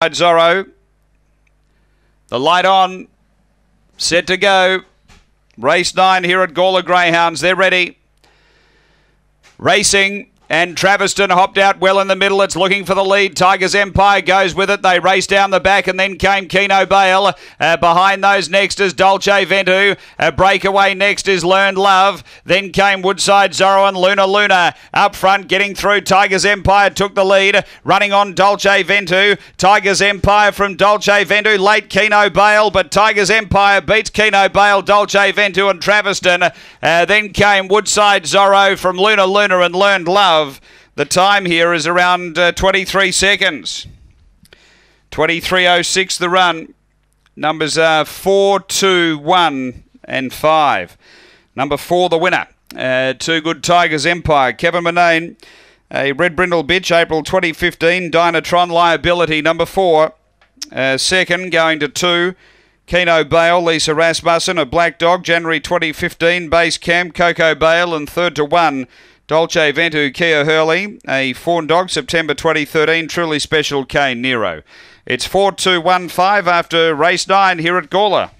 Zorro. The light on. Set to go. Race nine here at Gawler Greyhounds. They're ready. Racing. And Traviston hopped out well in the middle. It's looking for the lead. Tigers Empire goes with it. They race down the back and then came Keno Bale. Uh, behind those next is Dolce Ventu. A breakaway next is Learned Love. Then came Woodside Zorro and Luna Luna. Up front getting through. Tigers Empire took the lead. Running on Dolce Ventu. Tigers Empire from Dolce Ventu. Late Keno Bale, but Tigers Empire beats Keno Bale, Dolce Ventu and Traviston. Uh, then came Woodside Zorro from Luna Luna and Learned Love. Of the time here is around uh, 23 seconds. 23.06 the run. Numbers are 4, 2, 1 and 5. Number 4 the winner. Uh, two Good Tigers Empire. Kevin Manane, a Red Brindle Bitch, April 2015. Dynatron Liability, number 4. Uh, second, going to 2. Keno Bale, Lisa Rasmussen, a Black Dog, January 2015. Base Camp, Coco Bale, and third to 1. Dolce Ventu Kia Hurley, a fawn dog, September 2013, truly special Kane Nero. It's 4 2 1 5 after race 9 here at Gawler.